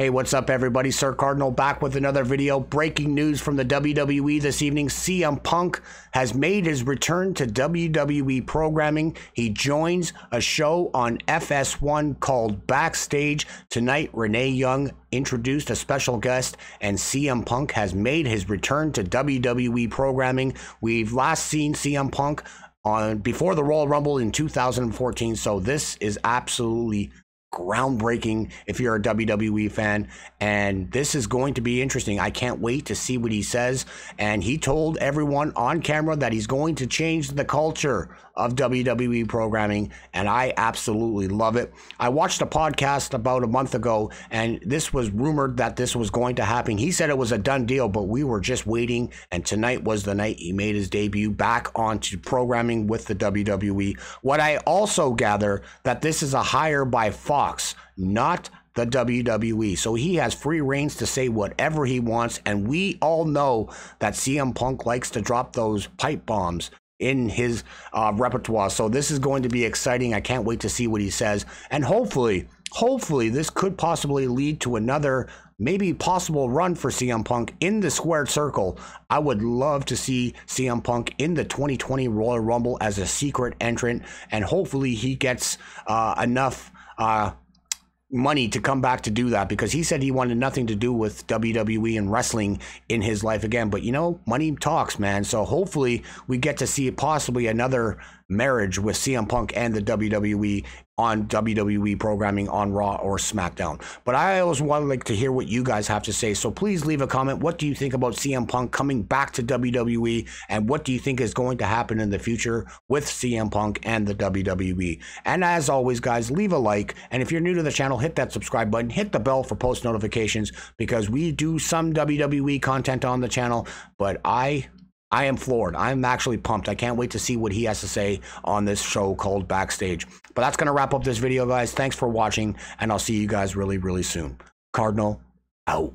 Hey, what's up, everybody? Sir Cardinal back with another video. Breaking news from the WWE this evening. CM Punk has made his return to WWE programming. He joins a show on FS1 called Backstage. Tonight, Renee Young introduced a special guest, and CM Punk has made his return to WWE programming. We've last seen CM Punk on before the Royal Rumble in 2014, so this is absolutely groundbreaking if you're a WWE fan. And this is going to be interesting. I can't wait to see what he says. And he told everyone on camera that he's going to change the culture of WWE programming. And I absolutely love it. I watched a podcast about a month ago, and this was rumored that this was going to happen. He said it was a done deal, but we were just waiting. And tonight was the night he made his debut back onto programming with the WWE. What I also gather that this is a hire by Fox, not the WWE. So he has free reins to say whatever he wants. And we all know that CM Punk likes to drop those pipe bombs in his uh, repertoire. So this is going to be exciting. I can't wait to see what he says. And hopefully, hopefully, this could possibly lead to another maybe possible run for CM Punk in the squared circle. I would love to see CM Punk in the 2020 Royal Rumble as a secret entrant, and hopefully he gets uh, enough. Uh, money to come back to do that because he said he wanted nothing to do with WWE and wrestling in his life again. But you know, money talks, man. So hopefully we get to see possibly another marriage with CM Punk and the WWE on WWE programming on Raw or SmackDown. But I always want like to hear what you guys have to say. So please leave a comment. What do you think about CM Punk coming back to WWE and what do you think is going to happen in the future with CM Punk and the WWE? And as always guys, leave a like and if you're new to the channel, hit that subscribe button, hit the bell for post notifications because we do some WWE content on the channel, but I I am floored. I'm actually pumped. I can't wait to see what he has to say on this show called Backstage. But that's going to wrap up this video, guys. Thanks for watching, and I'll see you guys really, really soon. Cardinal out.